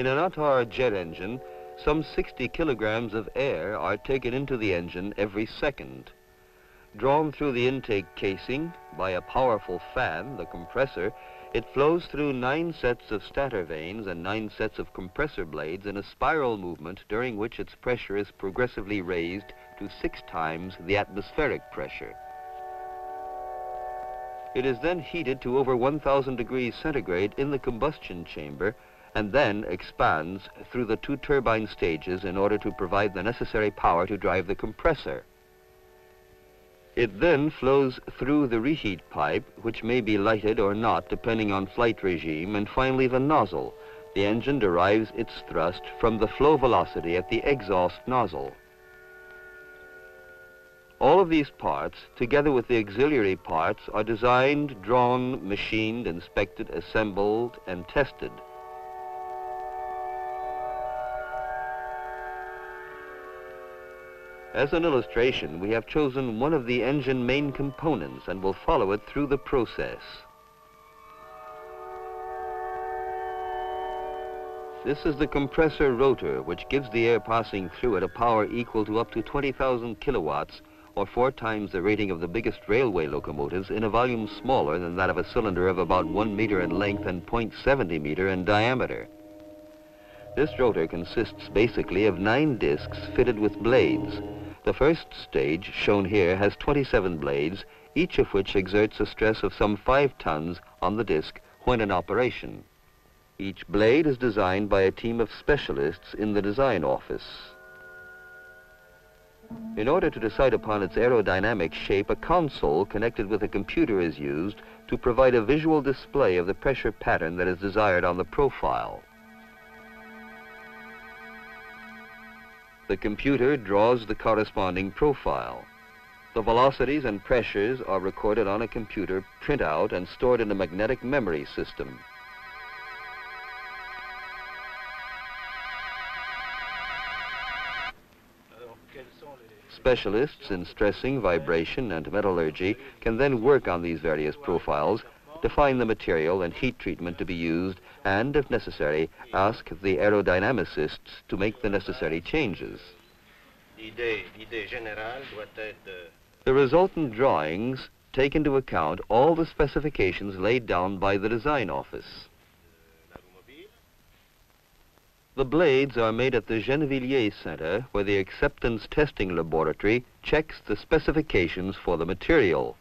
In an Atar jet engine, some 60 kilograms of air are taken into the engine every second. Drawn through the intake casing by a powerful fan, the compressor, it flows through nine sets of stator vanes and nine sets of compressor blades in a spiral movement during which its pressure is progressively raised to six times the atmospheric pressure. It is then heated to over 1000 degrees centigrade in the combustion chamber and then expands through the two turbine stages in order to provide the necessary power to drive the compressor. It then flows through the reheat pipe, which may be lighted or not depending on flight regime, and finally the nozzle. The engine derives its thrust from the flow velocity at the exhaust nozzle. All of these parts, together with the auxiliary parts, are designed, drawn, machined, inspected, assembled, and tested. As an illustration, we have chosen one of the engine main components and will follow it through the process. This is the compressor rotor, which gives the air passing through it a power equal to up to 20,000 kilowatts, or four times the rating of the biggest railway locomotives in a volume smaller than that of a cylinder of about one meter in length and 0.70 meter in diameter. This rotor consists basically of nine discs fitted with blades, the first stage, shown here, has 27 blades, each of which exerts a stress of some 5 tons on the disc when in operation. Each blade is designed by a team of specialists in the design office. In order to decide upon its aerodynamic shape, a console connected with a computer is used to provide a visual display of the pressure pattern that is desired on the profile. The computer draws the corresponding profile. The velocities and pressures are recorded on a computer printout and stored in a magnetic memory system. Specialists in stressing, vibration, and metallurgy can then work on these various profiles define the material and heat treatment to be used, and, if necessary, ask the aerodynamicists to make the necessary changes. The resultant drawings take into account all the specifications laid down by the design office. The blades are made at the Gennevilliers Center, where the acceptance testing laboratory checks the specifications for the material.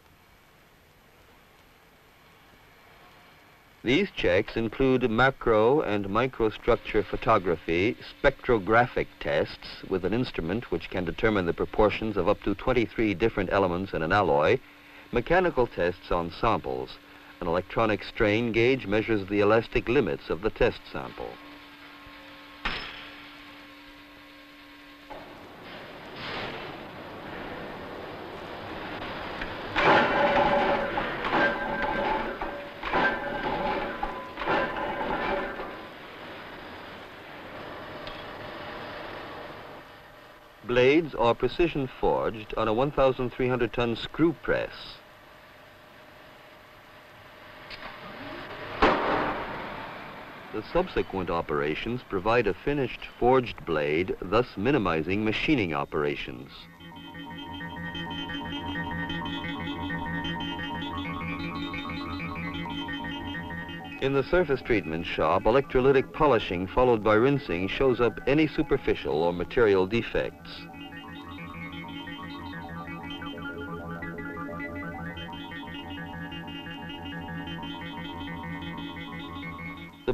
These checks include macro and microstructure photography, spectrographic tests with an instrument which can determine the proportions of up to 23 different elements in an alloy, mechanical tests on samples. An electronic strain gauge measures the elastic limits of the test sample. Blades are precision forged on a 1,300 ton screw press. The subsequent operations provide a finished forged blade, thus minimizing machining operations. In the surface treatment shop, electrolytic polishing followed by rinsing shows up any superficial or material defects.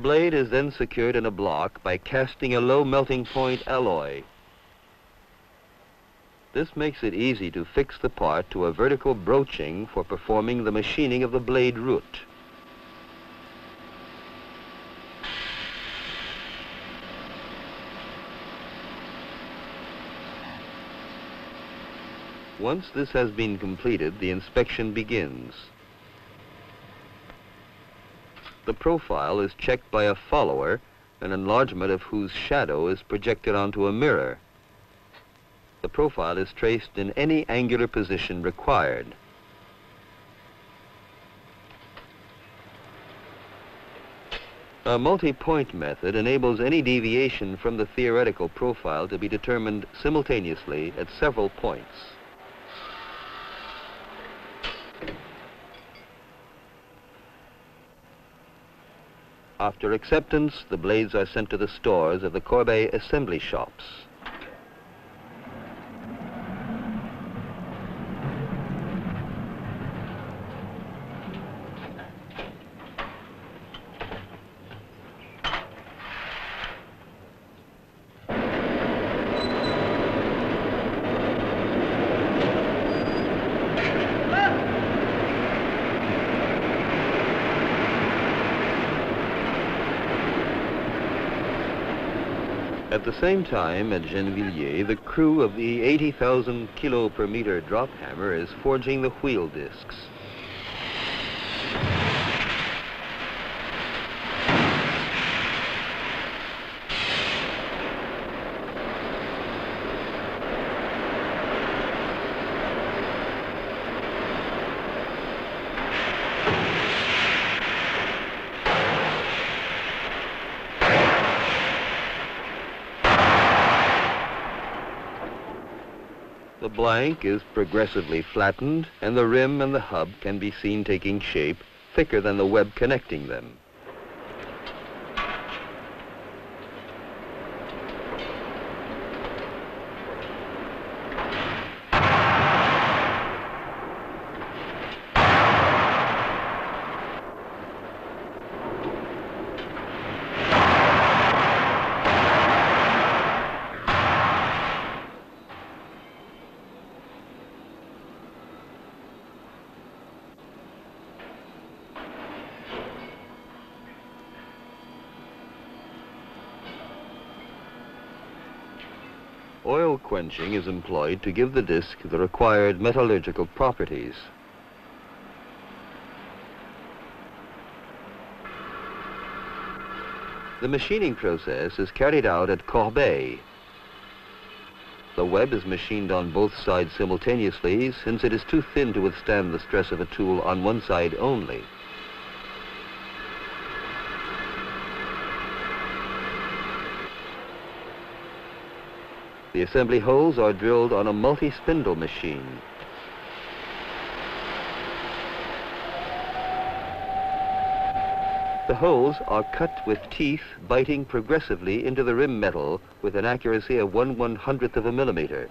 Blade is then secured in a block by casting a low melting point alloy. This makes it easy to fix the part to a vertical broaching for performing the machining of the blade root. Once this has been completed, the inspection begins. The profile is checked by a follower, an enlargement of whose shadow is projected onto a mirror. The profile is traced in any angular position required. A multi-point method enables any deviation from the theoretical profile to be determined simultaneously at several points. After acceptance, the blades are sent to the stores of the Corbeil assembly shops. At the same time, at Gennevilliers, the crew of the 80,000 kilo per meter drop hammer is forging the wheel discs. Blank is progressively flattened, and the rim and the hub can be seen taking shape thicker than the web connecting them. Oil quenching is employed to give the disc the required metallurgical properties. The machining process is carried out at Corbeil. The web is machined on both sides simultaneously since it is too thin to withstand the stress of a tool on one side only. The assembly holes are drilled on a multi-spindle machine. The holes are cut with teeth biting progressively into the rim metal with an accuracy of one one-hundredth of a millimeter.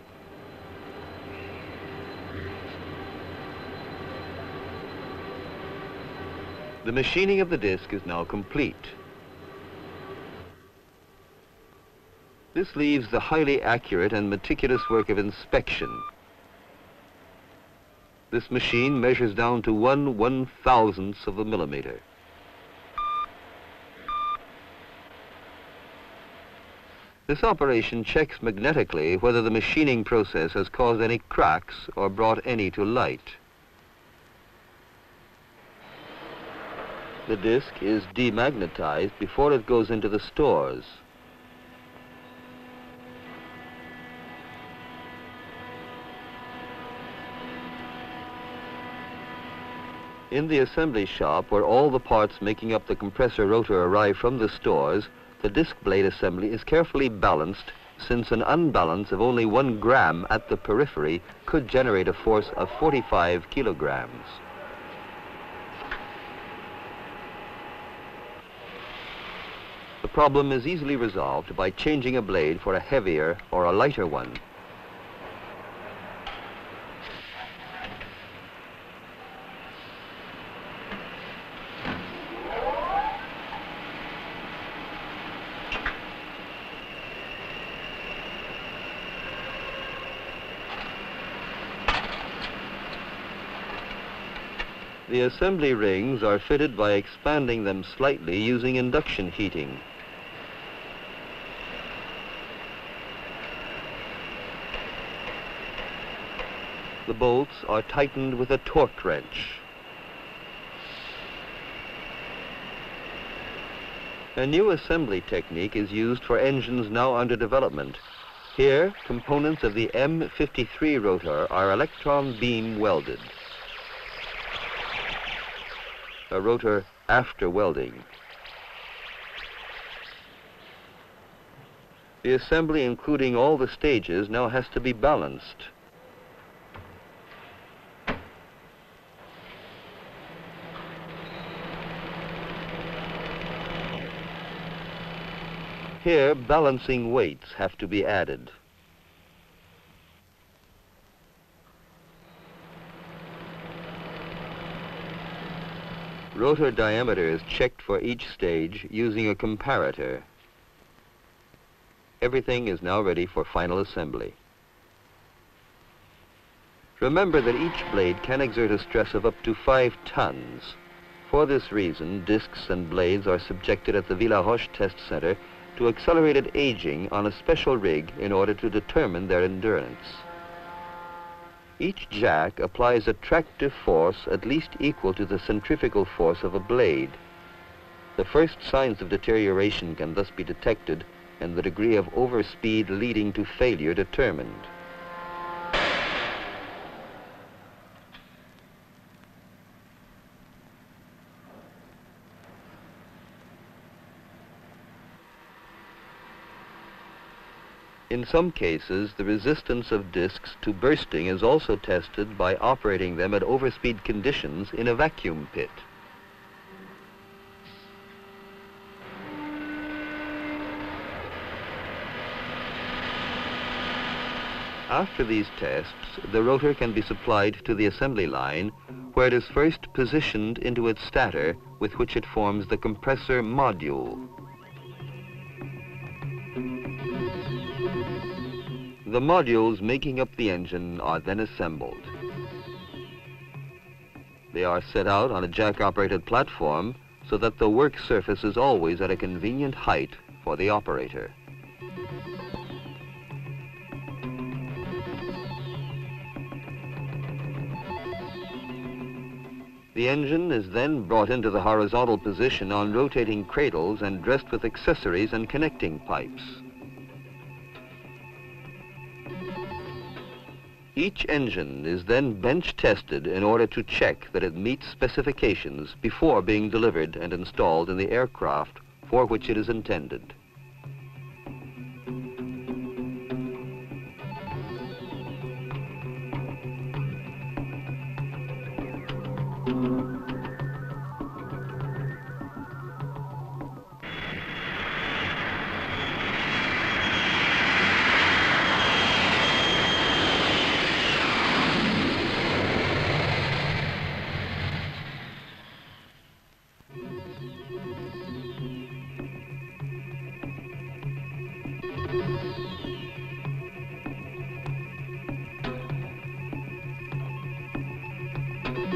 The machining of the disc is now complete. This leaves the highly accurate and meticulous work of inspection. This machine measures down to one one-thousandths of a millimeter. This operation checks magnetically whether the machining process has caused any cracks or brought any to light. The disc is demagnetized before it goes into the stores. In the assembly shop, where all the parts making up the compressor rotor arrive from the stores, the disc blade assembly is carefully balanced since an unbalance of only one gram at the periphery could generate a force of 45 kilograms. The problem is easily resolved by changing a blade for a heavier or a lighter one. The assembly rings are fitted by expanding them slightly using induction heating. The bolts are tightened with a torque wrench. A new assembly technique is used for engines now under development. Here, components of the M53 rotor are electron beam welded a rotor after welding. The assembly, including all the stages, now has to be balanced. Here, balancing weights have to be added. Rotor diameter is checked for each stage using a comparator. Everything is now ready for final assembly. Remember that each blade can exert a stress of up to 5 tons. For this reason, discs and blades are subjected at the Villaroche Test Center to accelerated aging on a special rig in order to determine their endurance. Each jack applies a tractive force at least equal to the centrifugal force of a blade. The first signs of deterioration can thus be detected and the degree of overspeed leading to failure determined. In some cases, the resistance of discs to bursting is also tested by operating them at overspeed conditions in a vacuum pit. After these tests, the rotor can be supplied to the assembly line, where it is first positioned into its stator, with which it forms the compressor module. The modules making up the engine are then assembled. They are set out on a jack-operated platform so that the work surface is always at a convenient height for the operator. The engine is then brought into the horizontal position on rotating cradles and dressed with accessories and connecting pipes. Each engine is then bench tested in order to check that it meets specifications before being delivered and installed in the aircraft for which it is intended.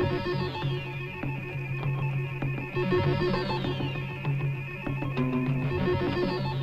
Thank you.